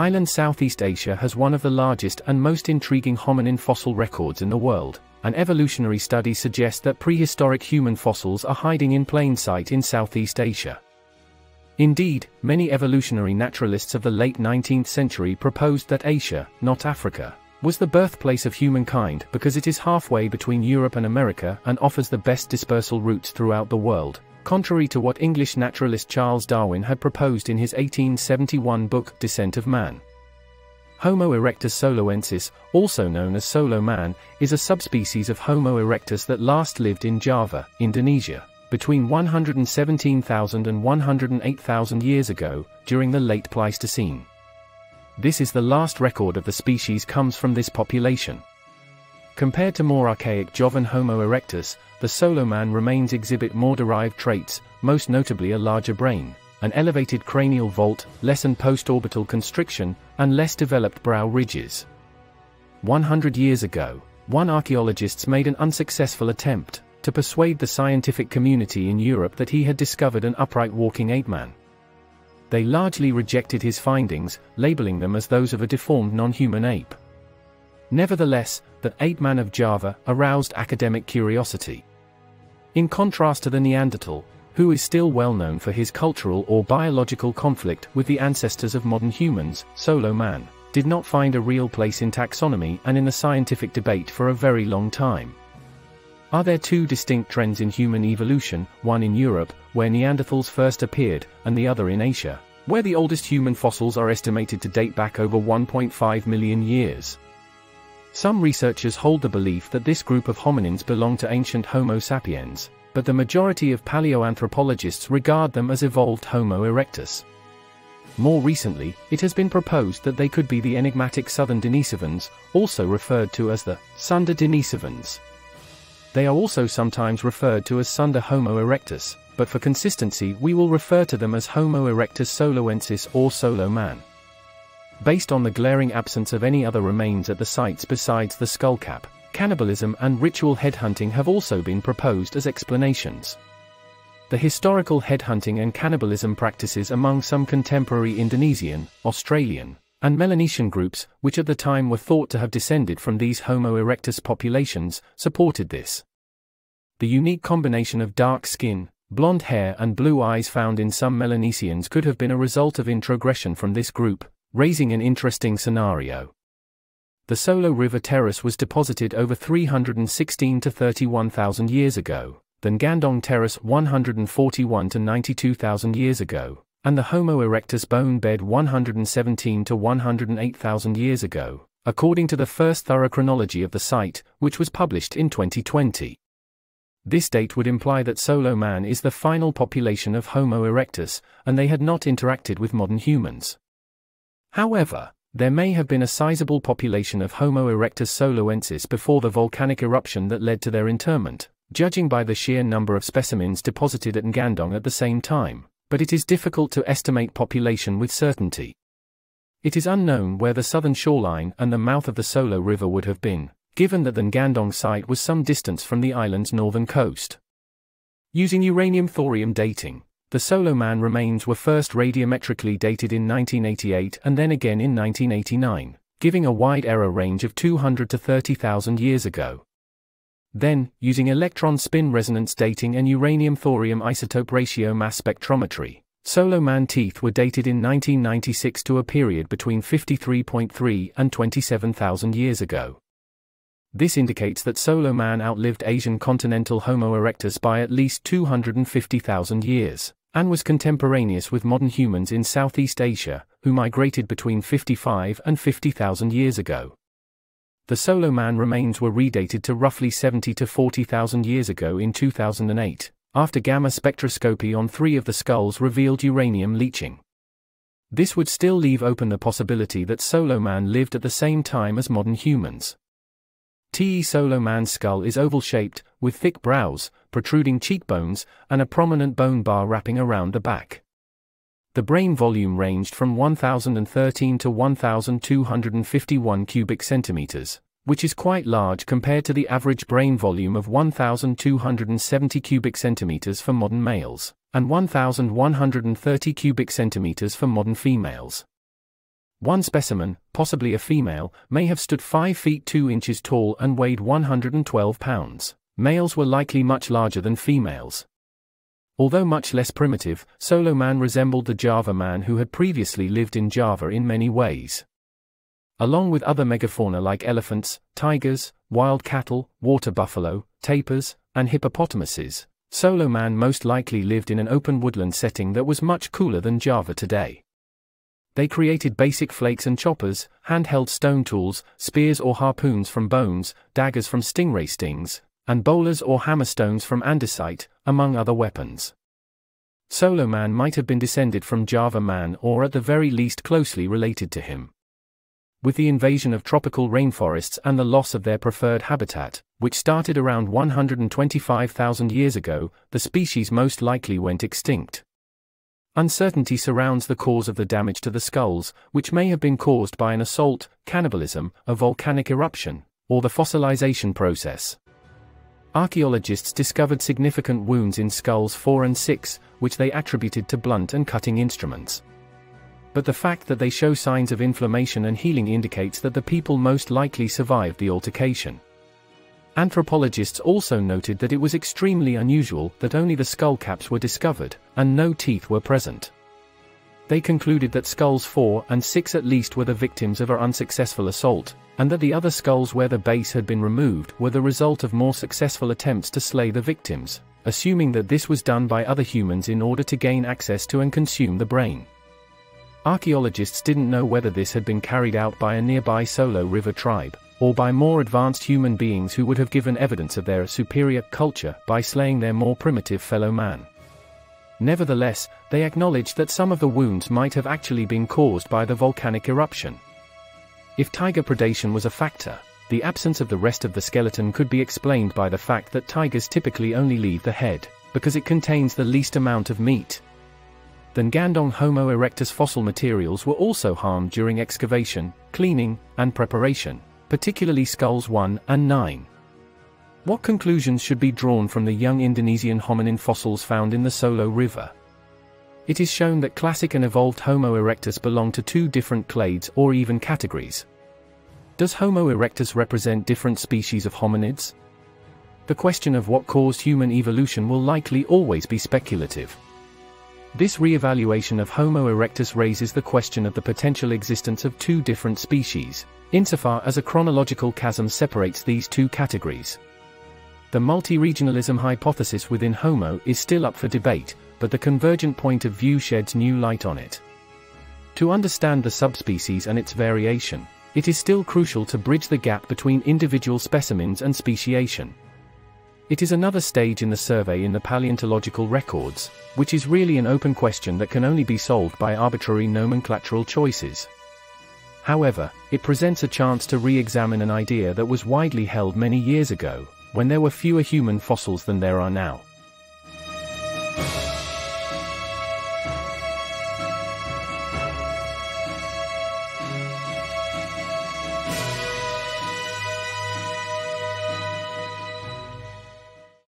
Island Southeast Asia has one of the largest and most intriguing hominin fossil records in the world. An evolutionary study suggests that prehistoric human fossils are hiding in plain sight in Southeast Asia. Indeed, many evolutionary naturalists of the late 19th century proposed that Asia, not Africa, was the birthplace of humankind because it is halfway between Europe and America and offers the best dispersal routes throughout the world, contrary to what English naturalist Charles Darwin had proposed in his 1871 book Descent of Man. Homo erectus soloensis, also known as Solo man, is a subspecies of Homo erectus that last lived in Java, Indonesia, between 117,000 and 108,000 years ago, during the late Pleistocene. This is the last record of the species comes from this population. Compared to more archaic Javan Homo erectus, the solo man remains exhibit more derived traits, most notably a larger brain, an elevated cranial vault, lessened post-orbital constriction, and less developed brow ridges. 100 years ago, one archaeologist made an unsuccessful attempt to persuade the scientific community in Europe that he had discovered an upright walking ape-man. They largely rejected his findings, labeling them as those of a deformed non-human ape. Nevertheless, the ape man of Java aroused academic curiosity. In contrast to the Neanderthal, who is still well known for his cultural or biological conflict with the ancestors of modern humans, Solo Man, did not find a real place in taxonomy and in the scientific debate for a very long time. Are there two distinct trends in human evolution, one in Europe, where Neanderthals first appeared, and the other in Asia, where the oldest human fossils are estimated to date back over 1.5 million years? Some researchers hold the belief that this group of hominins belong to ancient Homo sapiens, but the majority of paleoanthropologists regard them as evolved Homo erectus. More recently, it has been proposed that they could be the enigmatic southern Denisovans, also referred to as the Sunda Denisovans. They are also sometimes referred to as Sunda Homo erectus, but for consistency we will refer to them as Homo erectus soloensis or Solo man based on the glaring absence of any other remains at the sites besides the skullcap. Cannibalism and ritual headhunting have also been proposed as explanations. The historical headhunting and cannibalism practices among some contemporary Indonesian, Australian, and Melanesian groups, which at the time were thought to have descended from these Homo erectus populations, supported this. The unique combination of dark skin, blonde hair and blue eyes found in some Melanesians could have been a result of introgression from this group, raising an interesting scenario. The Solo River Terrace was deposited over 316 to 31,000 years ago, then Ngandong Terrace 141 to 92,000 years ago, and the Homo erectus bone bed 117 to 108,000 years ago, according to the first thorough chronology of the site, which was published in 2020. This date would imply that Solo man is the final population of Homo erectus, and they had not interacted with modern humans. However, there may have been a sizable population of Homo erectus soloensis before the volcanic eruption that led to their interment, judging by the sheer number of specimens deposited at Ngandong at the same time, but it is difficult to estimate population with certainty. It is unknown where the southern shoreline and the mouth of the Solo River would have been, given that the Ngandong site was some distance from the island's northern coast. Using uranium-thorium dating, the Solo Man remains were first radiometrically dated in 1988 and then again in 1989, giving a wide error range of 200 to 30,000 years ago. Then, using electron spin resonance dating and uranium-thorium isotope ratio mass spectrometry, Solo Man teeth were dated in 1996 to a period between 53.3 and 27,000 years ago. This indicates that Solo Man outlived Asian continental Homo erectus by at least 250,000 years and was contemporaneous with modern humans in Southeast Asia, who migrated between 55 and 50,000 years ago. The Solo Man remains were redated to roughly 70 to 40,000 years ago in 2008, after gamma spectroscopy on three of the skulls revealed uranium leaching. This would still leave open the possibility that Solo Man lived at the same time as modern humans. T. Solo man's skull is oval-shaped, with thick brows, protruding cheekbones, and a prominent bone bar wrapping around the back. The brain volume ranged from 1013 to 1251 cubic centimeters, which is quite large compared to the average brain volume of 1270 cubic centimeters for modern males, and 1130 cubic centimeters for modern females. One specimen, possibly a female, may have stood 5 feet 2 inches tall and weighed 112 pounds. Males were likely much larger than females. Although much less primitive, Solo Man resembled the Java man who had previously lived in Java in many ways. Along with other megafauna like elephants, tigers, wild cattle, water buffalo, tapirs, and hippopotamuses, Solo Man most likely lived in an open woodland setting that was much cooler than Java today. They created basic flakes and choppers, handheld stone tools, spears or harpoons from bones, daggers from stingray stings, and bolas or hammerstones from andesite, among other weapons. Solo Man might have been descended from Java Man or at the very least closely related to him. With the invasion of tropical rainforests and the loss of their preferred habitat, which started around 125,000 years ago, the species most likely went extinct. Uncertainty surrounds the cause of the damage to the skulls, which may have been caused by an assault, cannibalism, a volcanic eruption, or the fossilization process. Archaeologists discovered significant wounds in skulls 4 and 6, which they attributed to blunt and cutting instruments. But the fact that they show signs of inflammation and healing indicates that the people most likely survived the altercation. Anthropologists also noted that it was extremely unusual that only the skull caps were discovered, and no teeth were present. They concluded that skulls 4 and 6 at least were the victims of an unsuccessful assault, and that the other skulls where the base had been removed were the result of more successful attempts to slay the victims, assuming that this was done by other humans in order to gain access to and consume the brain. Archaeologists didn't know whether this had been carried out by a nearby Solo River tribe, or by more advanced human beings who would have given evidence of their superior culture by slaying their more primitive fellow man. Nevertheless, they acknowledged that some of the wounds might have actually been caused by the volcanic eruption. If tiger predation was a factor, the absence of the rest of the skeleton could be explained by the fact that tigers typically only leave the head, because it contains the least amount of meat. The Ngandong Homo erectus fossil materials were also harmed during excavation, cleaning, and preparation, particularly skulls 1 and 9. What conclusions should be drawn from the young Indonesian hominin fossils found in the Solo River? It is shown that classic and evolved Homo erectus belong to two different clades or even categories. Does Homo erectus represent different species of hominids? The question of what caused human evolution will likely always be speculative. This re-evaluation of Homo erectus raises the question of the potential existence of two different species, insofar as a chronological chasm separates these two categories. The multi-regionalism hypothesis within Homo is still up for debate, but the convergent point of view sheds new light on it. To understand the subspecies and its variation, it is still crucial to bridge the gap between individual specimens and speciation. It is another stage in the survey in the paleontological records, which is really an open question that can only be solved by arbitrary nomenclatural choices. However, it presents a chance to re-examine an idea that was widely held many years ago, when there were fewer human fossils than there are now.